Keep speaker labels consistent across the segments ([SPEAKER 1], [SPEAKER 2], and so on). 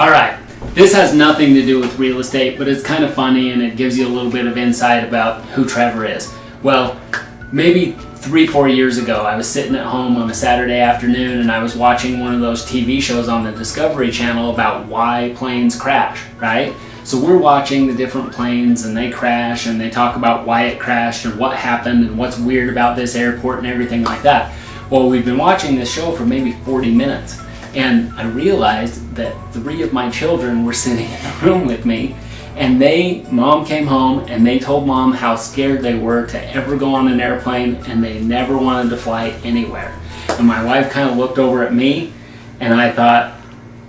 [SPEAKER 1] All right, this has nothing to do with real estate, but it's kind of funny and it gives you a little bit of insight about who Trevor is. Well, maybe three, four years ago, I was sitting at home on a Saturday afternoon and I was watching one of those TV shows on the Discovery Channel about why planes crash, right? So we're watching the different planes and they crash and they talk about why it crashed and what happened and what's weird about this airport and everything like that. Well, we've been watching this show for maybe 40 minutes and I realized that three of my children were sitting in the room with me and they, mom came home and they told mom how scared they were to ever go on an airplane and they never wanted to fly anywhere. And my wife kind of looked over at me and I thought,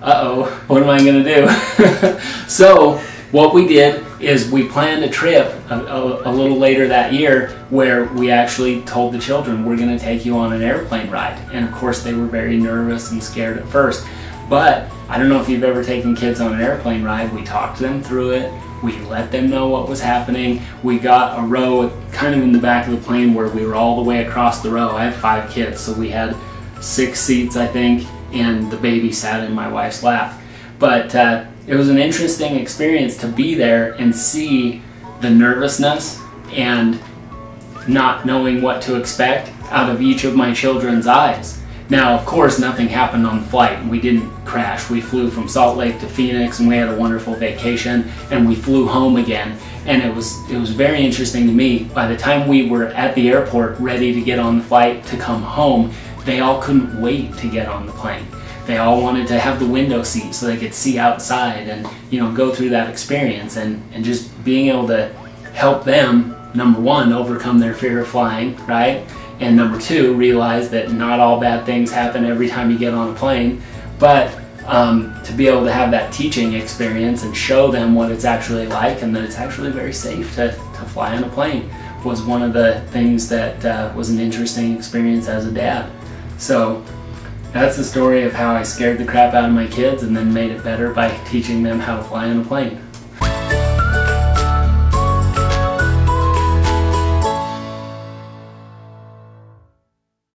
[SPEAKER 1] uh-oh, what am I going to do? so what we did is we planned a trip a, a, a, little later that year where we actually told the children we're going to take you on an airplane ride. And of course they were very nervous and scared at first. But i don't know if you've ever taken kids on an airplane ride. We talked them through it. We let them know what was happening. We got a row kind of in the back of the plane where we were all the way across the row. I have five kids so we had six seats i think and the baby sat in my wife's lap. But uh, it was an interesting experience to be there and see the nervousness and not knowing what to expect out of each of my children's eyes. Now, of course, nothing happened on the flight. We didn't crash. We flew from Salt Lake to Phoenix and we had a wonderful vacation and we flew home again. And it was it was very interesting to me. By the time we were at the airport ready to get on the flight to come home, they all couldn't wait to get on the plane they all wanted to have the window seat so they could see outside and you know go through that experience and, and just being able to help them number one overcome their fear of flying right? And number two realize that not all bad things happen every time you get on a plane. But um, to be able to have that teaching experience and show them what it's actually like and that it's actually very safe to, to fly on a plane was one of the things that uh, was an interesting experience as a dad. So that's the story of how I scared the crap out of my kids and then made it better by teaching them how to fly on a plane.